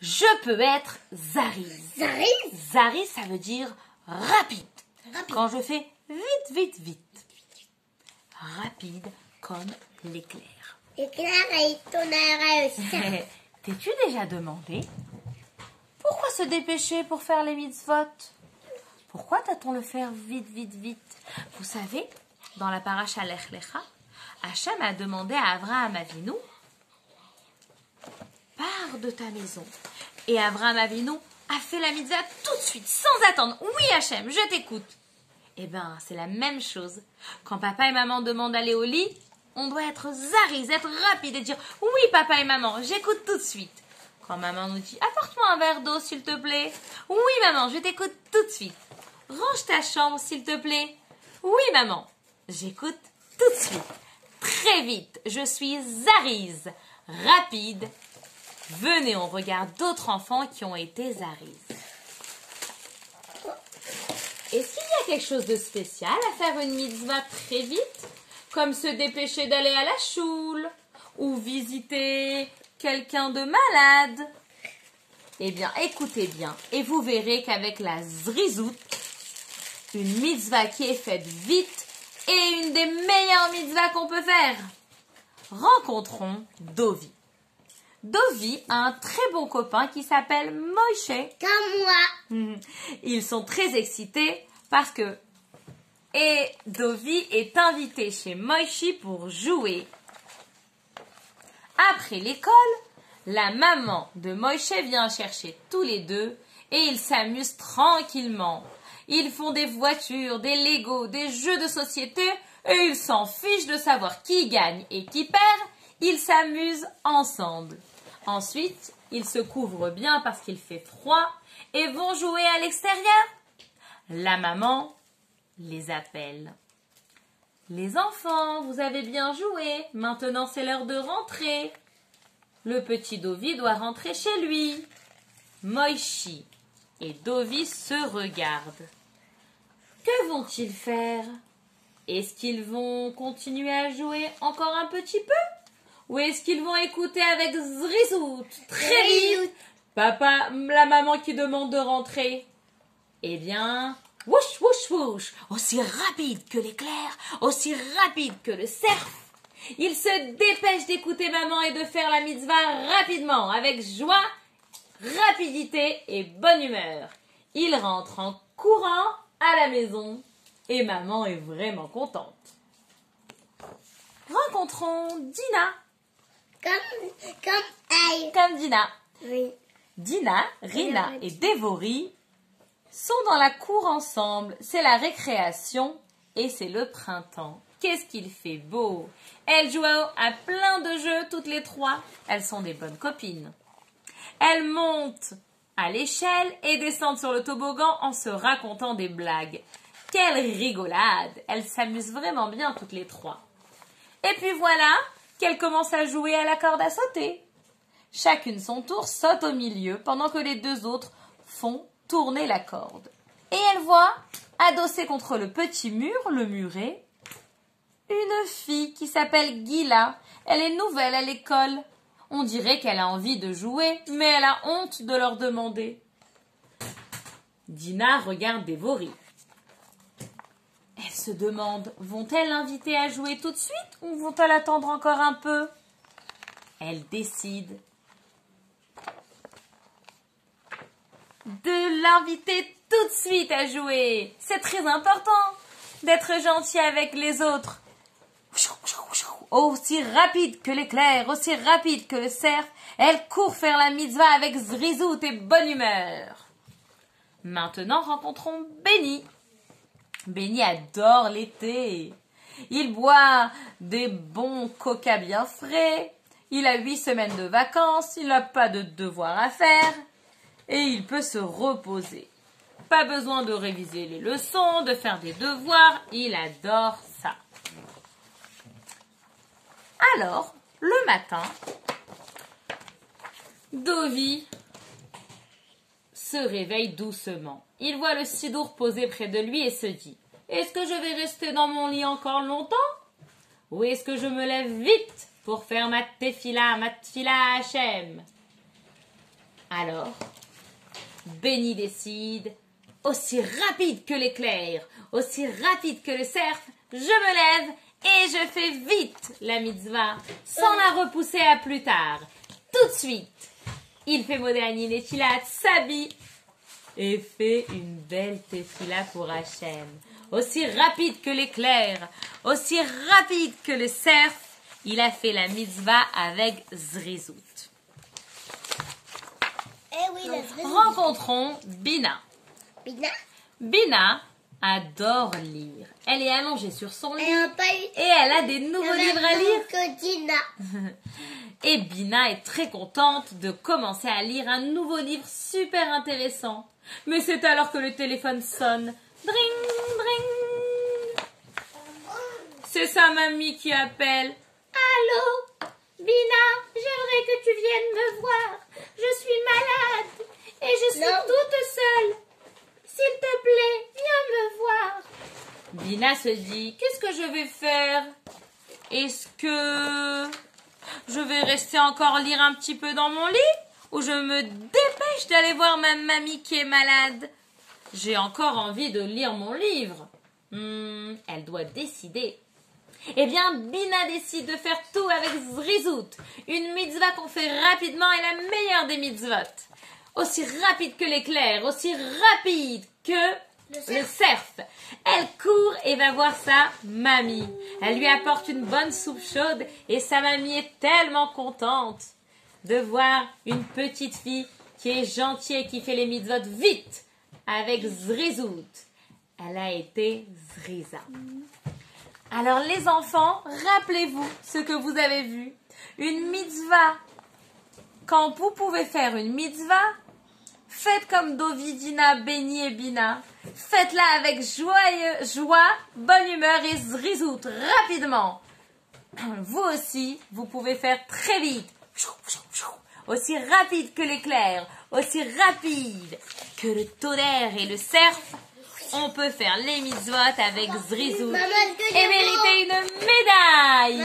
Je peux être Zariz. Zariz Zariz, ça veut dire rapide. Rapide. Quand je fais vite, vite, vite. Rapide comme l'éclair. Éclair et tonnerre aussi. T'es-tu déjà demandé pourquoi se dépêcher pour faire les mitzvot? Pourquoi t'a-t-on le faire vite, vite, vite? Vous savez, dans la paracha Lech Lecha, Hachem a demandé à Avraham Avinu De ta maison. Et Avraham Avinu a fait la mitzvah tout de suite, sans attendre. Oui, Hachem, je t'écoute. Eh ben, c'est la même chose. Quand papa et maman demandent d'aller au lit, on doit être zariz, être rapide et dire oui, papa et maman, j'écoute tout de suite. Quand maman nous dit apporte-moi un verre d'eau, s'il te plaît. Oui, maman, je t'écoute tout de suite. Range ta chambre, s'il te plaît. Oui, maman, j'écoute tout de suite. Très vite, je suis zariz, rapide. Venez, on regarde d'autres enfants qui ont été zariz. Est-ce qu'il y a quelque chose de spécial à faire une mitzvah très vite? Comme se dépêcher d'aller à la choule ou visiter quelqu'un de malade? Eh bien, écoutez bien et vous verrez qu'avec la zrizout, une mitzvah qui est faite vite est une des meilleures mitzvahs qu'on peut faire. Rencontrons Dovi. Dovi a un très bon copain qui s'appelle Moïse. Comme moi. Ils sont très excités parce que et Dovi est invité chez Moïse pour jouer. Après l'école, la maman de Moïse vient chercher tous les deux et ils s'amusent tranquillement. Ils font des voitures, des Legos, des jeux de société et ils s'en fichent de savoir qui gagne et qui perd. Ils s'amusent ensemble. Ensuite, ils se couvrent bien parce qu'il fait froid et vont jouer à l'extérieur. La maman les appelle. Les enfants, vous avez bien joué. Maintenant, c'est l'heure de rentrer. Le petit Dovi doit rentrer chez lui. Moichi et Dovi se regardent. Que vont-ils faire? Est-ce qu'ils vont continuer à jouer encore un petit peu? Ou est-ce qu'ils vont écouter avec Zrizout? Très vite Papa, la maman qui demande de rentrer. Eh bien, wouch, wouch, wouch, aussi rapide que l'éclair, aussi rapide que le cerf. Il se dépêche d'écouter maman et de faire la mitzvah rapidement, avec joie, rapidité et bonne humeur. Il rentre en courant à la maison et maman est vraiment contente. Rencontrons Dina, Comme, comme elle. comme Dina. Oui. Dina, Rina et Dévori sont dans la cour ensemble. C'est la récréation et c'est le printemps. Qu'est-ce qu'il fait beau Elles jouent à plein de jeux toutes les trois. Elles sont des bonnes copines. Elles montent à l'échelle et descendent sur le toboggan en se racontant des blagues. Quelle rigolade Elles s'amusent vraiment bien toutes les trois. Et puis voilà qu'elles commencent à jouer à la corde à sauter. Chacune son tour saute au milieu pendant que les deux autres font tourner la corde. Et elle voit, adossée contre le petit mur, le muret, une fille qui s'appelle Gila. Elle est nouvelle à l'école. On dirait qu'elle a envie de jouer, mais elle a honte de leur demander. Dina regarde Dévori. Elle se demande, vont-elles l'inviter à jouer tout de suite ou vont-elles attendre encore un peu? Elle décide de l'inviter tout de suite à jouer. C'est très important d'être gentil avec les autres. Aussi rapide que l'éclair, aussi rapide que le cerf, elle court faire la mitzvah avec zrizout et bonne humeur. Maintenant, rencontrons Benny. Benny adore l'été. Il boit des bons coca bien frais. Il a huit semaines de vacances. Il n'a pas de devoirs à faire. Et il peut se reposer. Pas besoin de réviser les leçons, de faire des devoirs. Il adore ça. Alors, le matin, Dovi se réveille doucement. Il voit le sidour posé près de lui et se dit Est-ce que je vais rester dans mon lit encore longtemps? Ou est-ce que je me lève vite pour faire ma tefila, ma tefila Hachem? Alors, Béni décide, aussi rapide que l'éclair, aussi rapide que le cerf, je me lève et je fais vite la mitzvah, sans la repousser à plus tard. Tout de suite, il fait Modanin et Filat, s'habille et fait une belle tefila pour Hachem. Aussi rapide que l'éclair, aussi rapide que le cerf, il a fait la mitzvah avec Zrizout. Eh oui. Rencontrons Bina. Bina. Bina adore lire. Elle est allongée sur son lit et elle a des nouveaux livres à lire. que Dina. Et Bina est très contente de commencer à lire un nouveau livre super intéressant. Mais c'est alors que le téléphone sonne. Dring, dring. C'est sa mamie qui appelle. Allô? Bina, j'aimerais que tu viennes me voir. Je suis malade et je suis Non. toute seule. S'il te plaît, viens me voir. Bina se dit, qu'est-ce que je vais faire? Est-ce que je vais rester encore lire un petit peu dans mon lit? Ou je me dépêche d'aller voir ma mamie qui est malade? J'ai encore envie de lire mon livre. Hmm, elle doit décider. Eh bien, Bina décide de faire tout avec Zrizout, une mitzvah qu'on fait rapidement et la meilleure des mitzvot. Aussi rapide que l'éclair, aussi rapide que le cerf. Elle court et va voir sa mamie. Elle lui apporte une bonne soupe chaude et sa mamie est tellement contente de voir une petite fille qui est gentille et qui fait les mitzvot vite avec Zrizout. Elle a été Zriza. Alors les enfants, rappelez-vous ce que vous avez vu. Une mitzvah. Quand vous pouvez faire une mitzvah, faites comme Dovidina, Béni et Bina. Faites-la avec joyeux, joie, bonne humeur et zrizout, rapidement. Vous aussi, vous pouvez faire très vite. Aussi rapide que l'éclair, aussi rapide que le tonnerre et le cerf. On peut faire les mitzvot avec zrizout et mériter une médaille.